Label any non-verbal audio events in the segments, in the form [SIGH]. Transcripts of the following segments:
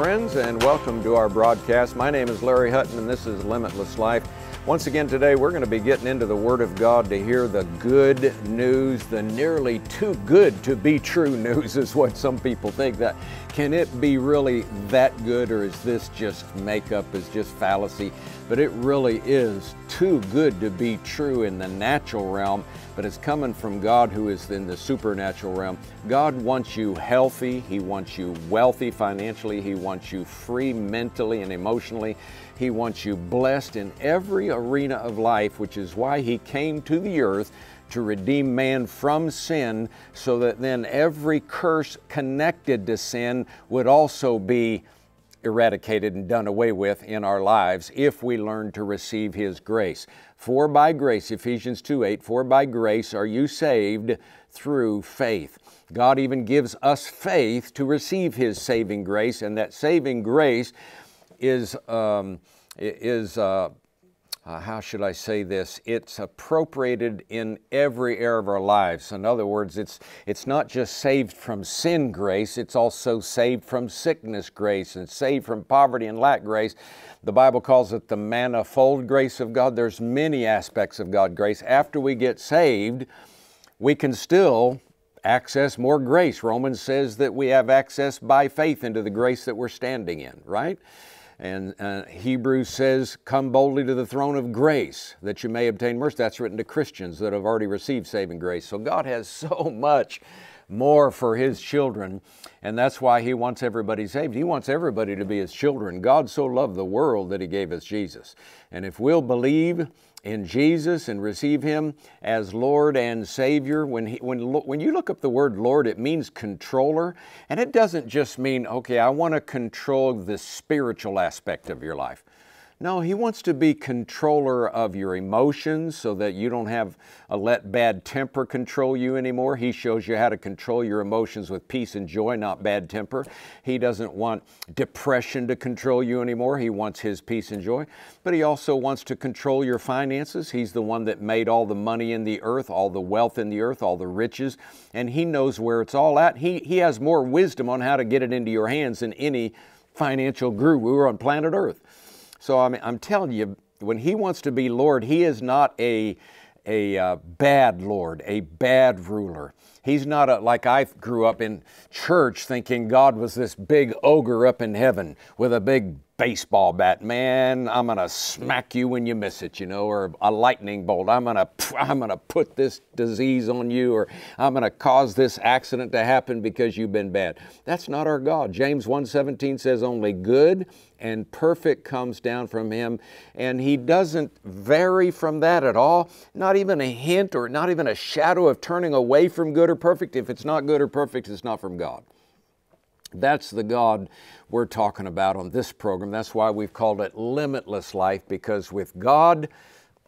Friends, and welcome to our broadcast. My name is Larry Hutton, and this is Limitless Life. Once again, today we're going to be getting into the Word of God to hear the good news, the nearly too good to be true [LAUGHS] news, is what some people think. That can it be really that good, or is this just makeup, is just fallacy? But it really is too good to be true in the natural realm, but it's coming from God who is in the supernatural realm. God wants you healthy, He wants you wealthy financially, He wants you free mentally and emotionally. He wants you blessed in every arena of life, which is why He came to the earth to redeem man from sin, so that then every curse connected to sin would also be eradicated and done away with in our lives if we learn to receive His grace. For by grace, Ephesians 2 8, for by grace are you saved through faith. God even gives us faith to receive His saving grace, and that saving grace is, um, is uh, uh, how should I say this? It's appropriated in every area of our lives. In other words, it's, it's not just saved from sin grace, it's also saved from sickness grace and saved from poverty and lack grace. The Bible calls it the manifold grace of God. There's many aspects of God grace. After we get saved, we can still access more grace. Romans says that we have access by faith into the grace that we're standing in, right? And uh, Hebrews says, Come boldly to the throne of grace that you may obtain mercy. That's written to Christians that have already received saving grace. So God has [LAUGHS] so much more for His children, and that's why He wants everybody saved. He wants everybody to be His children. God so loved the world that He gave us Jesus. And if we'll believe, in Jesus and receive Him as Lord and Savior. When, he, when, when you look up the word Lord, it means controller, and it doesn't just mean, okay, I want to control the spiritual aspect of your life. No, he wants to be controller of your emotions so that you don't have a let bad temper control you anymore. He shows you how to control your emotions with peace and joy, not bad temper. He doesn't want depression to control you anymore. He wants his peace and joy. But he also wants to control your finances. He's the one that made all the money in the earth, all the wealth in the earth, all the riches, and he knows where it's all at. He, he has more wisdom on how to get it into your hands than any financial guru on planet earth. So I mean, I'm telling you, when He wants to be Lord, He is not a, a uh, bad Lord, a bad ruler. He's not a, like I grew up in church thinking God was this big ogre up in heaven with a big baseball bat. Man, I'm gonna smack you when you miss it, you know, or a lightning bolt. I'm gonna, I'm gonna put this disease on you, or I'm gonna cause this accident to happen because you've been bad. That's not our God. James 1:17 says only good and perfect comes down from him, and he doesn't vary from that at all. Not even a hint or not even a shadow of turning away from good or perfect. If it's not good or perfect, it's not from God. That's the God we're talking about on this program. That's why we've called it Limitless Life, because with God,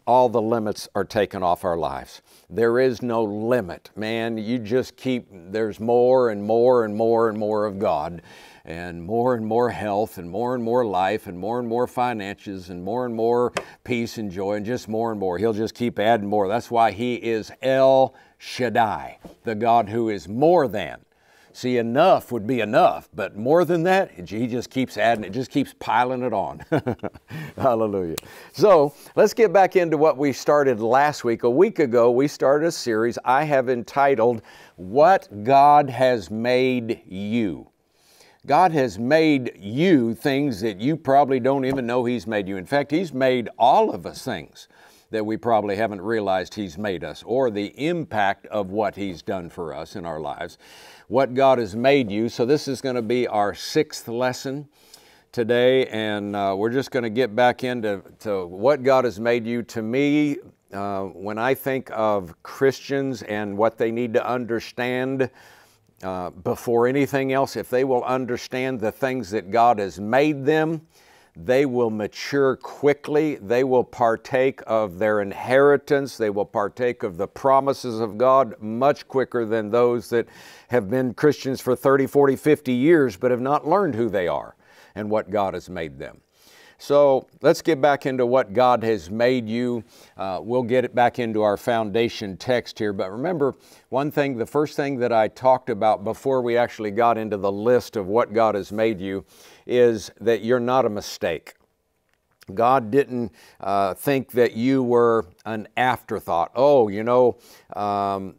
all the limits are taken off our lives. There is no limit. Man, you just keep, there's more and more and more and more of God, and more and more health, and more and more life, and more and more finances, and more and more peace and joy, and just more and more. He'll just keep adding more. That's why He is El Shaddai, the God who is more than. See, enough would be enough, but more than that, he just keeps adding it, just keeps piling it on. [LAUGHS] Hallelujah. So let's get back into what we started last week. A week ago, we started a series I have entitled, What God Has Made You. God has made you things that you probably don't even know He's made you. In fact, He's made all of us things that we probably haven't realized He's made us or the impact of what He's done for us in our lives what God has made you. So, this is going to be our sixth lesson today, and uh, we're just going to get back into to what God has made you. To me, uh, when I think of Christians and what they need to understand uh, before anything else, if they will understand the things that God has made them, they will mature quickly. They will partake of their inheritance. They will partake of the promises of God much quicker than those that have been Christians for 30, 40, 50 years but have not learned who they are and what God has made them. So let's get back into what God has made you. Uh, we'll get it back into our foundation text here. But remember, one thing, the first thing that I talked about before we actually got into the list of what God has made you is that you're not a mistake. God didn't uh, think that you were an afterthought. Oh, you know, um,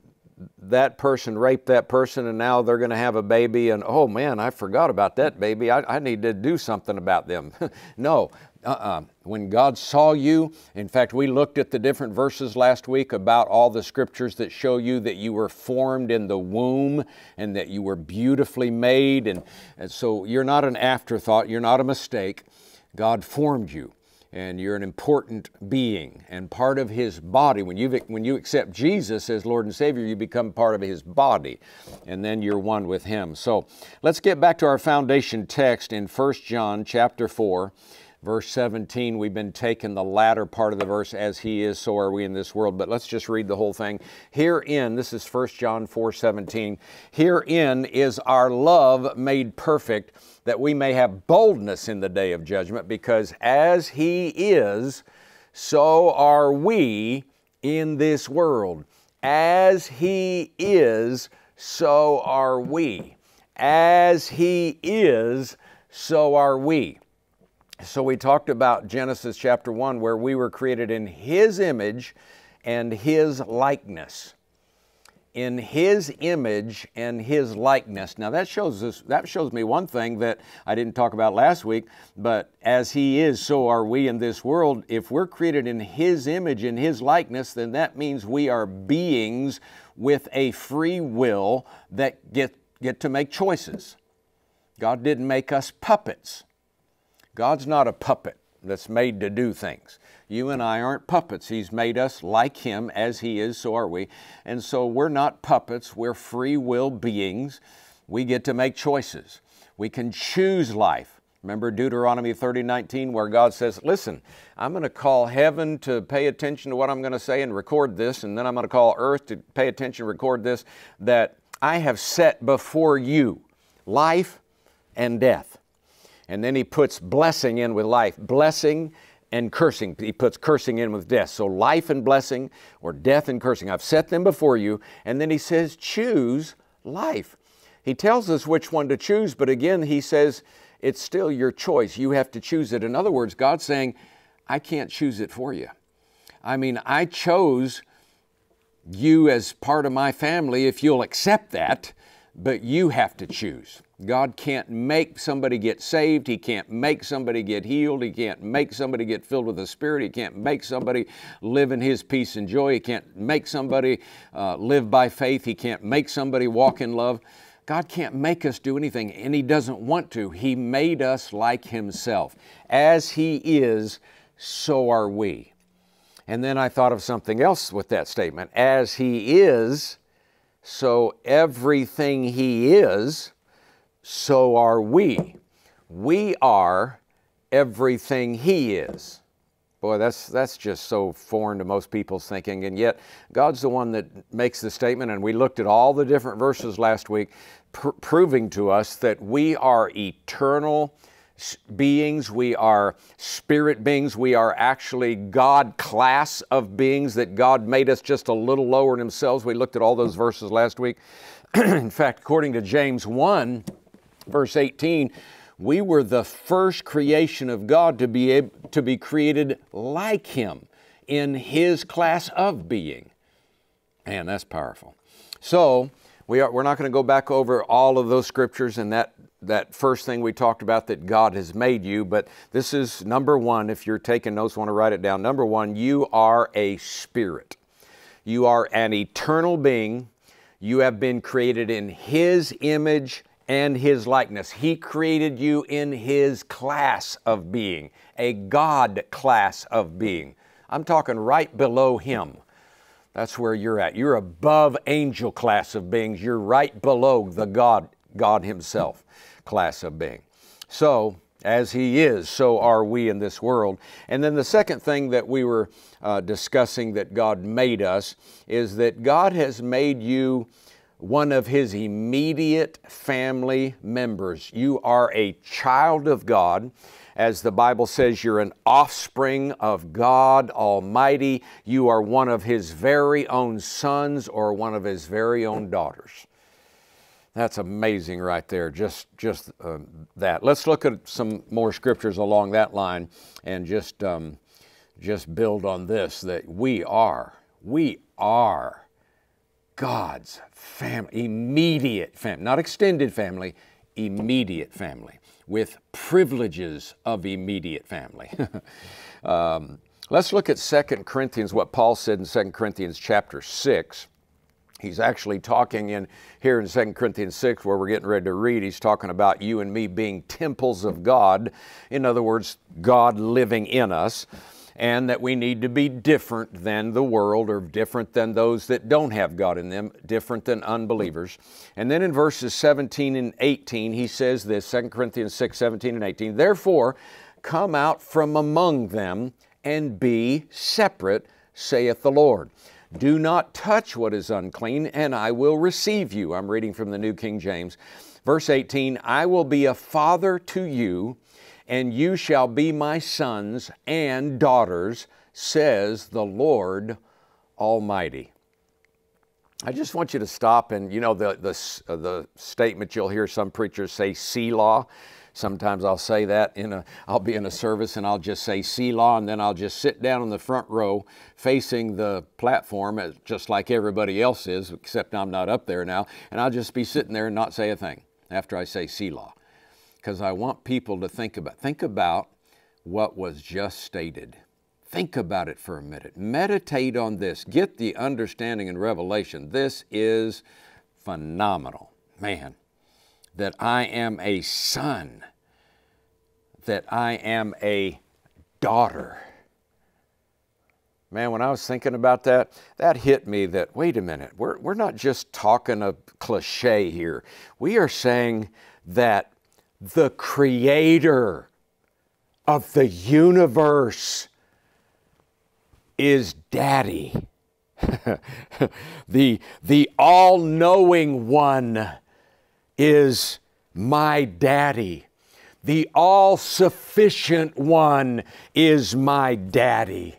that person raped that person and now they're going to have a baby and oh man i forgot about that baby. I, I need to do something about them. [LAUGHS] No uh-uh. when god saw you in fact we looked at the different verses last week about all the scriptures that show you that you were formed in the womb and that you were beautifully made and, and so you're not an afterthought you're not a mistake. God formed you and you're an important being and part of his body. When you, when you accept Jesus as Lord and Savior, you become part of his body, and then you're one with him. So let's get back to our foundation text in 1 John chapter 4. Verse 17, we've been taking the latter part of the verse, as he is, so are we in this world. But let's just read the whole thing. Herein, this is 1 John 4 17, herein is our love made perfect that we may have boldness in the day of judgment, because as He is, so are we in this world. As He is, so are we. As He is, so are we. So we talked about Genesis chapter 1, where we were created in His image and His likeness in his image and his likeness. Now that shows us that shows me one thing that I didn't talk about last week, but as he is, so are we in this world. If we're created in his image and his likeness, then that means we are beings with a free will that get, get to make choices. God didn't make us puppets. God's not a puppet that's made to do things. You and I aren't puppets. He's made us like Him as He is, so are we. And so we're not puppets, we're free will beings. We get to make choices. We can choose life. Remember Deuteronomy 30 19, where God says, Listen, I'm going to call heaven to pay attention to what I'm going to say and record this, and then I'm going to call earth to pay attention, record this, that I have set before you life and death. And then he puts blessing in with life. Blessing and cursing. He puts cursing in with death. So life and blessing or death and cursing. I've set them before you. And then he says, choose life. He tells us which one to choose, but again, he says, it's still your choice. You have to choose it. In other words, God's saying, I can't choose it for you. I mean, I chose you as part of my family if you'll accept that, but you have to choose. God can't make somebody get saved. He can't make somebody get healed. He can't make somebody get filled with the Spirit. He can't make somebody live in His peace and joy. He can't make somebody uh, live by faith. He can't make somebody walk in love. God can't make us do anything, and He doesn't want to. He made us like Himself. As He is, so are we. And then I thought of something else with that statement. As He is, so everything He is so are we. We are everything He is. Boy, that's, that's just so foreign to most people's thinking. And yet, God's the one that makes the statement, and we looked at all the different verses last week, pr- proving to us that we are eternal beings, we are spirit beings, we are actually God class of beings, that God made us just a little lower in Himself. We looked at all those verses last week. [CLEARS THROAT] in fact, according to James 1, verse 18, we were the first creation of God to be, able, to be created like Him in His class of being. Man, that's powerful. So, we are, we're not going to go back over all of those scriptures and that, that first thing we talked about that God has made you, but this is number one. If you're taking notes, want to write it down. Number one, you are a spirit. You are an eternal being. You have been created in His image and His likeness. He created you in His class of being, a God class of being. I'm talking right below Him. That's where you're at. You're above angel class of beings. You're right below the God, God Himself class of being. So, as He is, so are we in this world. And then the second thing that we were uh, discussing that God made us is that God has made you one of his immediate family members. You are a child of God. As the Bible says, you're an offspring of God Almighty. You are one of His very own sons or one of His very own daughters. That's amazing right there, just, just uh, that. Let's look at some more scriptures along that line and just, um, just build on this that we are, we are God's family, immediate family, not extended family, immediate family with privileges of immediate family. [LAUGHS] um, let's look at 2 Corinthians, what Paul said in 2 Corinthians chapter 6. He's actually talking in here in 2 Corinthians 6, where we're getting ready to read, he's talking about you and me being temples of God. In other words, God living in us and that we need to be different than the world or different than those that don't have God in them, different than unbelievers. And then in verses 17 and 18, he says this 2 Corinthians 6 17 and 18, Therefore, come out from among them and be separate, saith the Lord. Do not touch what is unclean, and I will receive you. I'm reading from the New King James. Verse 18 I will be a father to you and you shall be my sons and daughters, says the Lord Almighty. I just want you to stop and, you know, the, the, uh, the statement you'll hear some preachers say, Selah. Sometimes I'll say that in a, I'll be in a service and I'll just say Selah and then I'll just sit down in the front row facing the platform uh, just like everybody else is, except I'm not up there now, and I'll just be sitting there and not say a thing after I say Selah because I want people to think about think about what was just stated. Think about it for a minute. Meditate on this. Get the understanding and revelation. This is phenomenal. Man, that I am a son, that I am a daughter. Man, when I was thinking about that, that hit me that, wait a minute, we're, we're not just talking a cliche here. We are saying that the creator of the universe is daddy. [LAUGHS] the the all-knowing one is my daddy. The all-sufficient one is my daddy.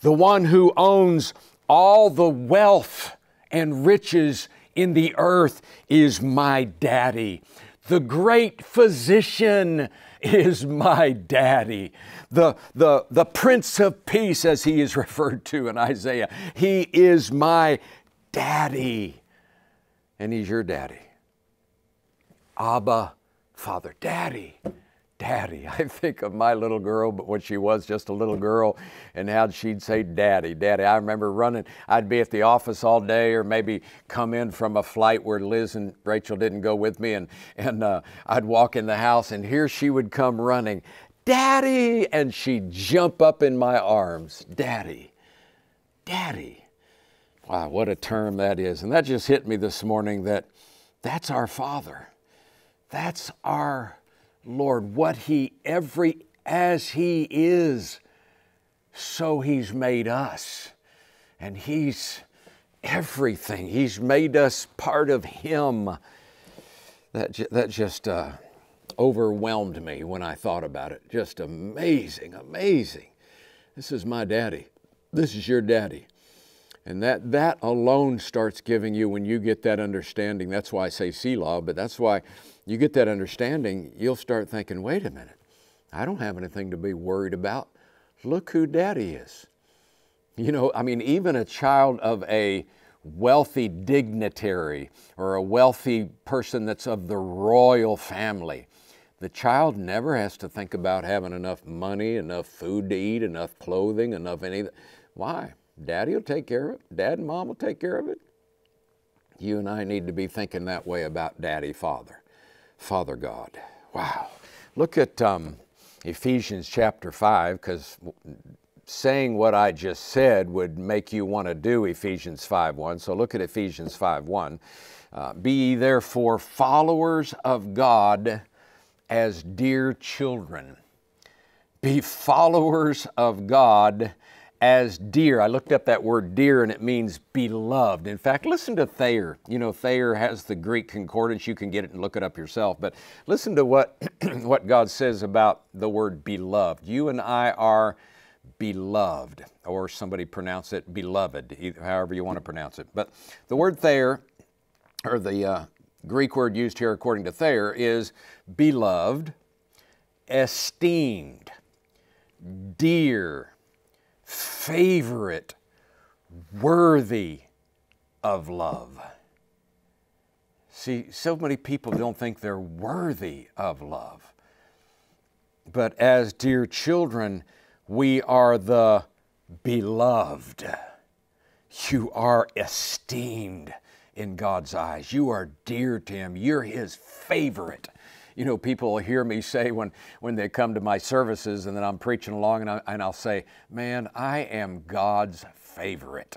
The one who owns all the wealth and riches in the earth is my daddy. The great physician is my daddy. The, the, the Prince of Peace, as he is [LAUGHS] referred to in Isaiah, he is my daddy. And he's your daddy. Abba, Father, Daddy. Daddy. [LAUGHS] I think of my little girl, but when she was just a little girl, and how she'd say, Daddy, Daddy. I remember running, I'd be at the office all day, or maybe come in from a flight where Liz and Rachel didn't go with me, and, and uh, I'd walk in the house, and here she would come running, Daddy! And she'd jump up in my arms, Daddy, Daddy. Wow, what a term that is. And that just hit me this morning that that's our Father. That's our Lord, what He, every, as He is, so He's made us. And He's everything. He's made us part of Him. That, that just uh, overwhelmed me when I thought about it. Just amazing, amazing. This is my daddy. This is your daddy. And that, that alone starts giving you, when you get that understanding, that's why I say Selah, but that's why you get that understanding, you'll start thinking, wait a minute, I don't have anything to be worried about. Look who daddy is. You know, I mean, even a child of a wealthy dignitary or a wealthy person that's of the royal family, the child never has to think about having enough money, enough food to eat, enough clothing, enough anything. Why? Daddy will take care of it. Dad and mom will take care of it. You and I need to be thinking that way about daddy, father. Father God. Wow. Look at um, Ephesians chapter 5, because saying what I just said would make you want to do Ephesians 5.1. So look at Ephesians 5.1. Uh, Be ye therefore followers of God as dear children. Be followers of God as dear. I looked up that word dear and it means beloved. In fact, listen to Thayer. You know, Thayer has the Greek concordance. You can get it and look it up yourself. But listen to what, [CLEARS THROAT] what God says about the word beloved. You and I are beloved, or somebody pronounce it beloved, however you want to pronounce it. But the word Thayer, or the uh, Greek word used here according to Thayer, is beloved, esteemed, dear, favorite, worthy of love. See, so many people don't think they're worthy of love. But as dear children, we are the beloved. You are esteemed in God's eyes. You are dear to Him. You're His favorite you know, people will hear me say when, when they come to my services and then I'm preaching along and, I, and I'll say, man, I am God's favorite.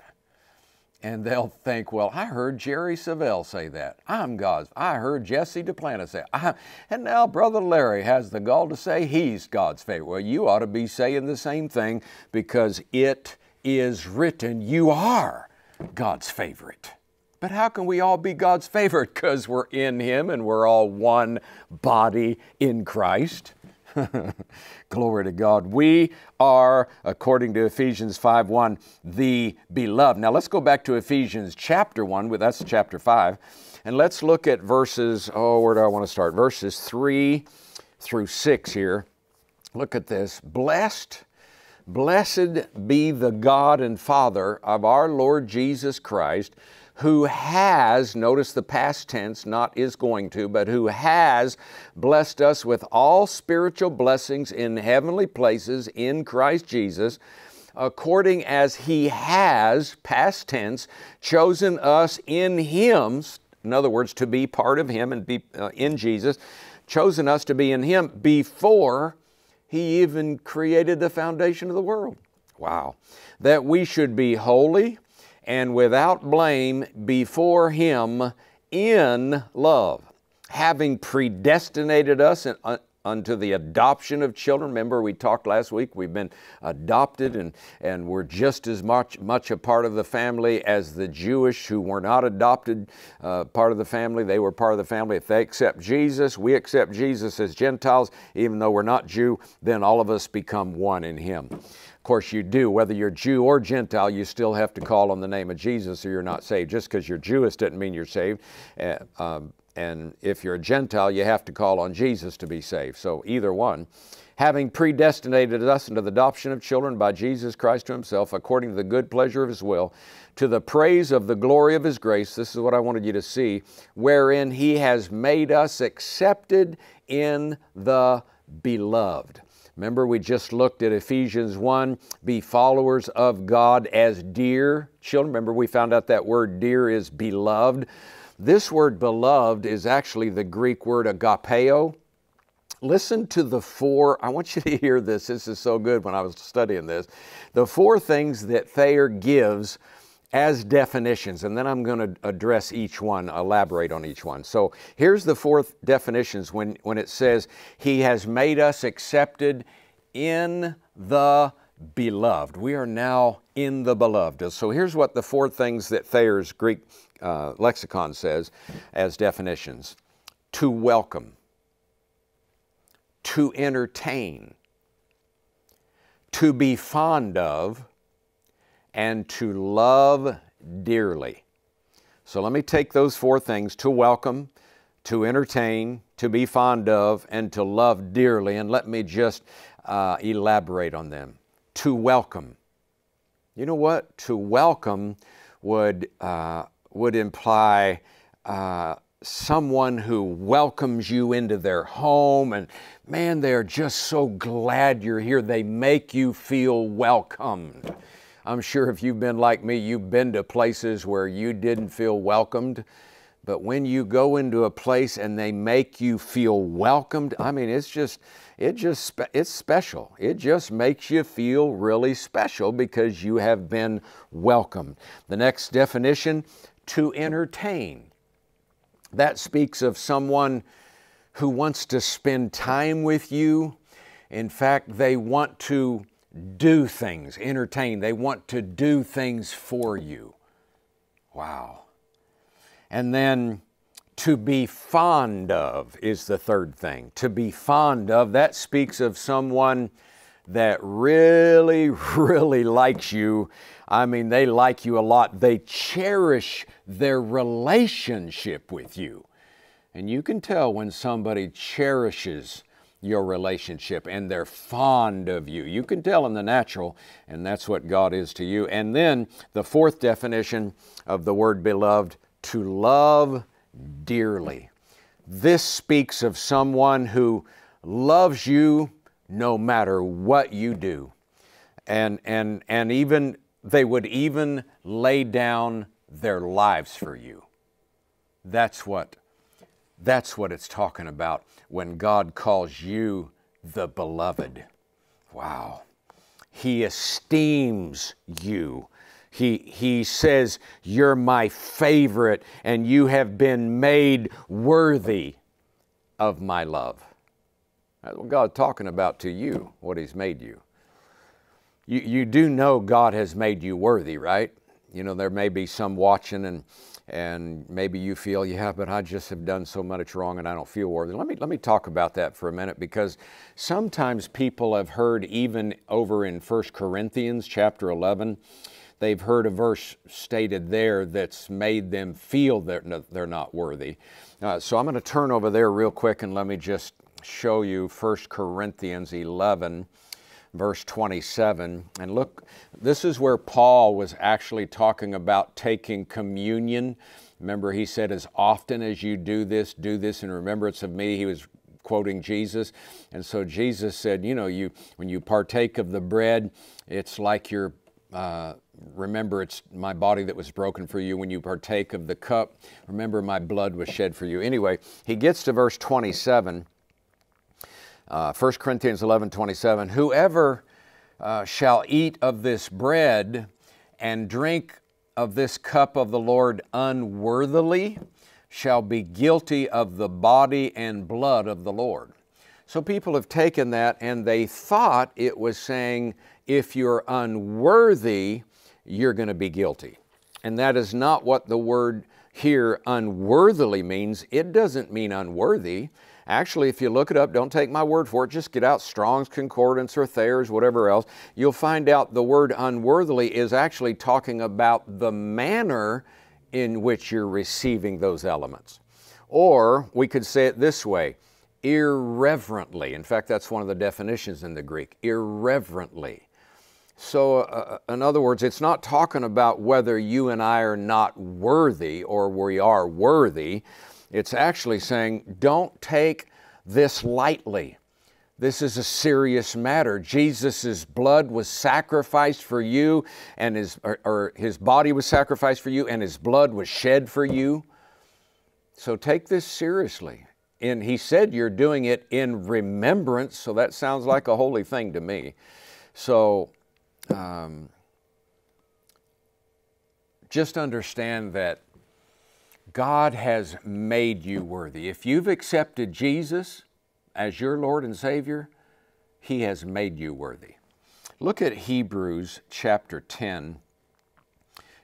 And they'll think, well, I heard Jerry Savelle say that. I'm God's. I heard Jesse Duplantis say it. And now Brother Larry has the gall to say he's God's favorite. Well, you ought to be saying the same thing because it is written you are God's favorite. But how can we all be God's favorite? Because we're in Him and we're all one body in Christ. [LAUGHS] Glory to God. We are, according to Ephesians 5 1, the beloved. Now let's go back to Ephesians chapter 1, that's chapter 5, and let's look at verses, oh, where do I want to start? Verses 3 through 6 here. Look at this. Blessed, blessed be the God and Father of our Lord Jesus Christ who has, notice the past tense, not is going to, but who has blessed us with all spiritual blessings in heavenly places in Christ Jesus, according as He has, past tense, chosen us in Him, in other words, to be part of Him and be uh, in Jesus, chosen us to be in Him before He even created the foundation of the world. Wow. That we should be holy and without blame before Him in love, having predestinated us uh, unto the adoption of children. Remember, we talked last week, we've been adopted and, and we're just as much, much a part of the family as the Jewish who were not adopted uh, part of the family. They were part of the family. If they accept Jesus, we accept Jesus as Gentiles, even though we're not Jew, then all of us become one in Him Of course, you do. Whether you're Jew or Gentile, you still have to call on the name of Jesus or you're not saved. Just because you're Jewish doesn't mean you're saved. Uh, um, and if you're a Gentile, you have to call on Jesus to be saved. So either one. Having predestinated us into the adoption of children by Jesus Christ to Himself, according to the good pleasure of His will, to the praise of the glory of His grace, this is what I wanted you to see, wherein He has made us accepted in the beloved. Remember, we just looked at Ephesians 1 be followers of God as dear children. Remember, we found out that word dear is beloved. This word beloved is actually the Greek word agapeo. Listen to the four, I want you to [LAUGHS] hear this. This is so good when I was studying this. The four things that Thayer gives as definitions, and then I'm going to address each one, elaborate on each one. So here's the fourth definitions when, when it says, He has made us accepted in the beloved. We are now in the beloved. So here's what the four things that Thayer's Greek uh, lexicon says as definitions to welcome, to entertain, to be fond of, and to love dearly. So let me take those four things to welcome, to entertain, to be fond of, and to love dearly, and let me just uh, elaborate on them. To welcome. You know what? To welcome would, uh, would imply uh, someone who welcomes you into their home and man, they're just so glad you're here. They make you feel welcomed. I'm sure if you've been like me, you've been to places where you didn't feel welcomed. But when you go into a place and they make you feel welcomed, I mean, it's just, it just, it's special. It just makes you feel really special because you have been welcomed. The next definition, to entertain. That speaks of someone who wants to spend time with you. In fact, they want to do things, entertain. They want to do things for you. Wow. And then to be fond of is the third thing. To be fond of, that speaks of someone that really, [LAUGHS] really likes you. I mean, they like you a lot. They cherish their relationship with you. And you can tell when somebody cherishes your relationship and they're fond of you. You can tell in the natural, and that's what God is to you. And then the fourth definition of the word beloved to love dearly. This speaks of someone who loves you no matter what you do. And, and, and even they would even lay down their lives for you. That's what, that's what it's talking about when God calls you the beloved. Wow. He esteems you. He, he says, You're my favorite, and you have been made worthy of my love. That's what God's talking about to you, what He's made you. You, you do know God has made you worthy, right? You know, there may be some watching and and maybe you feel, yeah, but I just have done so much wrong and I don't feel worthy. Let me, let me talk about that for a minute because sometimes people have heard, even over in 1 Corinthians chapter 11, they've heard a verse stated there that's made them feel that they're not worthy. Uh, so I'm going to turn over there real quick and let me just show you 1 Corinthians 11 verse 27. And look, this is where Paul was actually talking about taking communion. Remember, he said, As often as you do this, do this in remembrance of me. He was quoting Jesus. And so Jesus said, You know, you when you partake of the bread, it's like you're. Uh, remember, it's my body that was broken for you. When you partake of the cup, remember my blood was shed for you. Anyway, he gets to verse 27 uh, 1 Corinthians 11 27, whoever uh, shall eat of this bread and drink of this cup of the Lord unworthily shall be guilty of the body and blood of the Lord. So people have taken that and they thought it was saying, if you're unworthy, you're going to be guilty. And that is not what the word here unworthily means. It doesn't mean unworthy. Actually, if you look it up, don't take my word for it, just get out Strong's Concordance or Thayer's, whatever else. You'll find out the word unworthily is actually talking about the manner in which you're receiving those elements. Or we could say it this way irreverently. In fact, that's one of the definitions in the Greek irreverently. So, uh, uh in other words, it's not talking about whether you and I are not worthy or we are worthy. It's actually saying, don't take this lightly. This is a serious matter. Jesus' blood was sacrificed for you, and his, or, or, his body was sacrificed for you, and his blood was shed for you. So take this seriously. And he said you're doing it in remembrance, so that sounds like a holy thing to me. So um, just understand that God has made you worthy. If you've accepted Jesus as your Lord and Savior, He has made you worthy. Look at Hebrews chapter 10.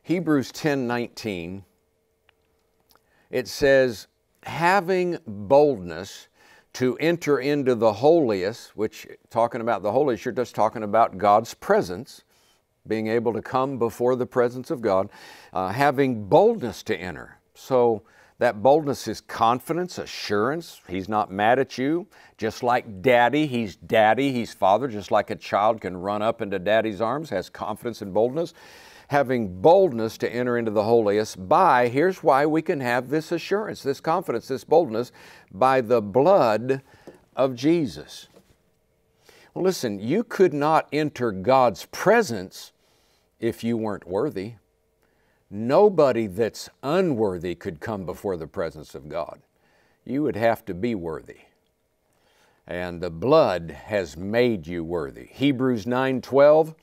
Hebrews 10 19. It says, having boldness to enter into the holiest, which talking about the holiest, you're just talking about God's presence, being able to come before the presence of God, uh, having boldness to enter. So that boldness is confidence, assurance. He's not mad at you. Just like daddy, he's daddy, he's father. Just like a child can run up into daddy's arms, has confidence and boldness. Having boldness to enter into the holiest by, here's why we can have this assurance, this confidence, this boldness, by the blood of Jesus. Well, listen, you could not enter God's presence if you weren't worthy. Nobody that's unworthy could come before the presence of God. You would have to be worthy. And the blood has made you worthy. Hebrews 9:12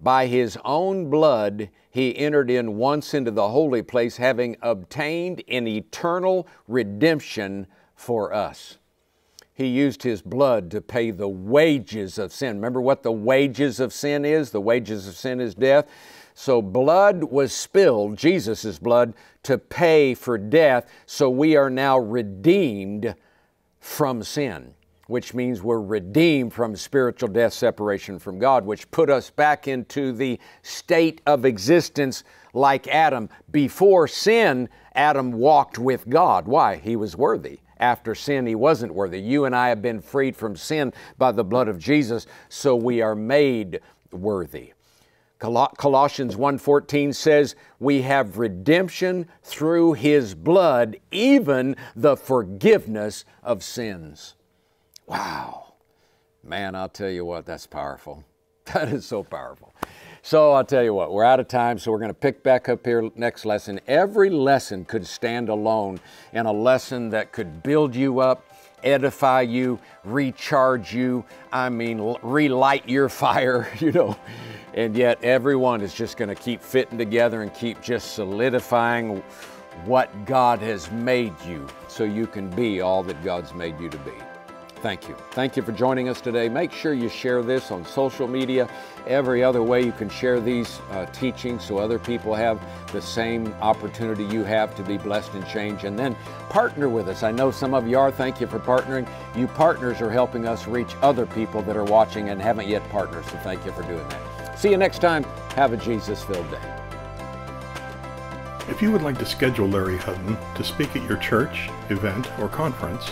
By his own blood he entered in once into the holy place having obtained an eternal redemption for us. He used His blood to pay the wages of sin. Remember what the wages of sin is? The wages of sin is death. So blood was spilled, Jesus' blood, to pay for death. So we are now redeemed from sin, which means we're redeemed from spiritual death, separation from God, which put us back into the state of existence like Adam. Before sin, Adam walked with God. Why? He was worthy. After sin, he wasn't worthy. You and I have been freed from sin by the blood of Jesus, so we are made worthy. Colossians 1:14 says, "We have redemption through his blood, even the forgiveness of sins." Wow. Man, I'll tell you what, that's powerful. [LAUGHS] That is so powerful. So I'll tell you what, we're out of time, so we're going to pick back up here next lesson. Every lesson could stand alone in a lesson that could build you up, edify you, recharge you, I mean, relight your [LAUGHS] fire, you know. And yet, everyone is just going to keep fitting together and keep just solidifying what God has made you so you can be all that God's made you to be. Thank you. Thank you for joining us today. Make sure you share this on social media, every other way you can share these uh, teachings so other people have the same opportunity you have to be blessed and change. And then partner with us. I know some of you are. Thank you for partnering. You partners are helping us reach other people that are watching and haven't yet partnered. So thank you for doing that. See you next time. Have a Jesus filled day. If you would like to schedule Larry Hutton to speak at your church, event, or conference,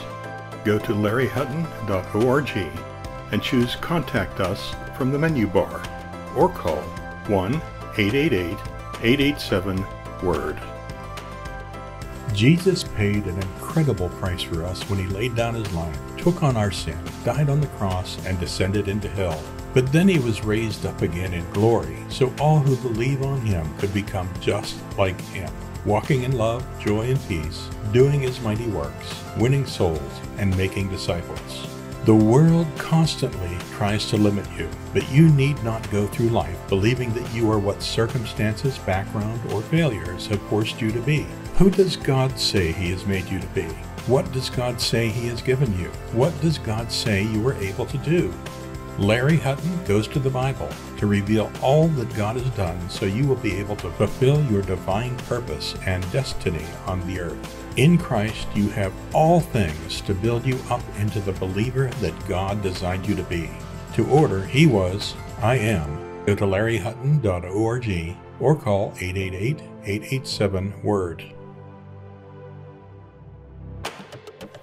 go to larryhutton.org and choose Contact Us from the menu bar or call 1 888 887 WORD. Jesus paid an incredible price for us when he laid down his life, took on our sin, died on the cross, and descended into hell. But then he was raised up again in glory, so all who believe on him could become just like him, walking in love, joy, and peace, doing his mighty works, winning souls, and making disciples. The world constantly tries to limit you, but you need not go through life believing that you are what circumstances, background, or failures have forced you to be. Who does God say He has made you to be? What does God say He has given you? What does God say you are able to do? Larry Hutton goes to the Bible to reveal all that God has done so you will be able to fulfill your divine purpose and destiny on the earth. In Christ, you have all things to build you up into the believer that God designed you to be. To order, he was, I am. Go to larryhutton.org or call 888 887 WORD.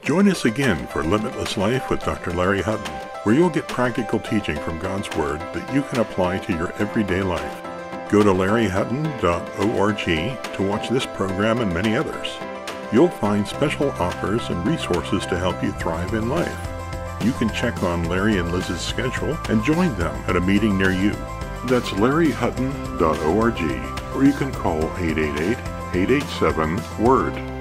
Join us again for Limitless Life with Dr. Larry Hutton where you'll get practical teaching from God's Word that you can apply to your everyday life. Go to larryhutton.org to watch this program and many others. You'll find special offers and resources to help you thrive in life. You can check on Larry and Liz's schedule and join them at a meeting near you. That's larryhutton.org, or you can call 888 887 WORD.